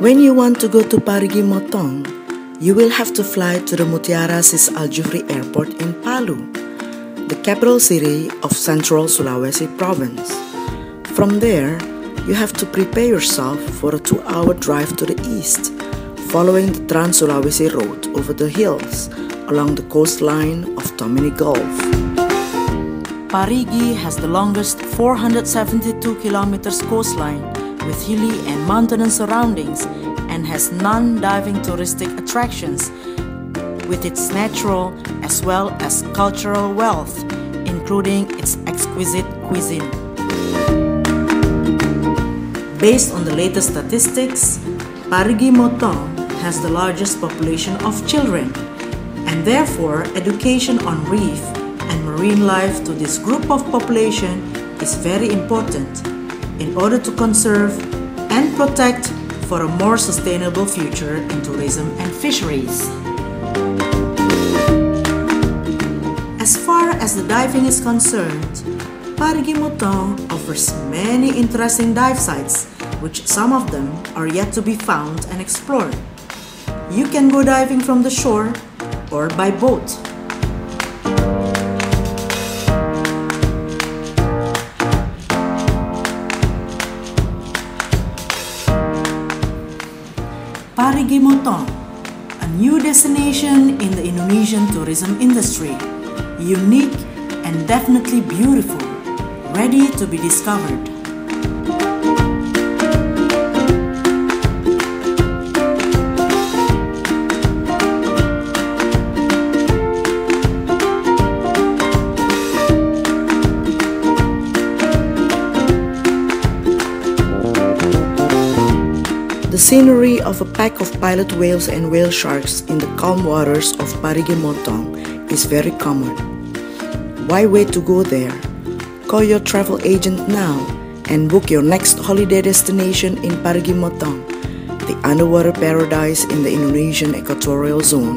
When you want to go to Parigi Moutong, you will have to fly to the Mutiara Sis Al Jufri Airport in Palu, the capital city of Central Sulawesi province. From there, you have to prepare yourself for a two hour drive to the east, following the Trans Sulawesi Road over the hills along the coastline of Tomini Gulf. Parigi has the longest 472 kilometers coastline with hilly and mountainous surroundings and has non-diving touristic attractions with its natural as well as cultural wealth, including its exquisite cuisine. Based on the latest statistics, Parigi Moutong has the largest population of children, and therefore education on reef and marine life to this group of population is very important in order to conserve and protect for a more sustainable future in tourism and fisheries. As far as the diving is concerned, Parigi Moutong offers many interesting dive sites, which some of them are yet to be found and explored. You can go diving from the shore or by boat. Parigi a new destination in the Indonesian tourism industry, unique and definitely beautiful, ready to be discovered. The scenery of a pack of pilot whales and whale sharks in the calm waters of Parigi Moutong is very common. Why wait to go there? Call your travel agent now and book your next holiday destination in Parigi Moutong, the underwater paradise in the Indonesian equatorial zone.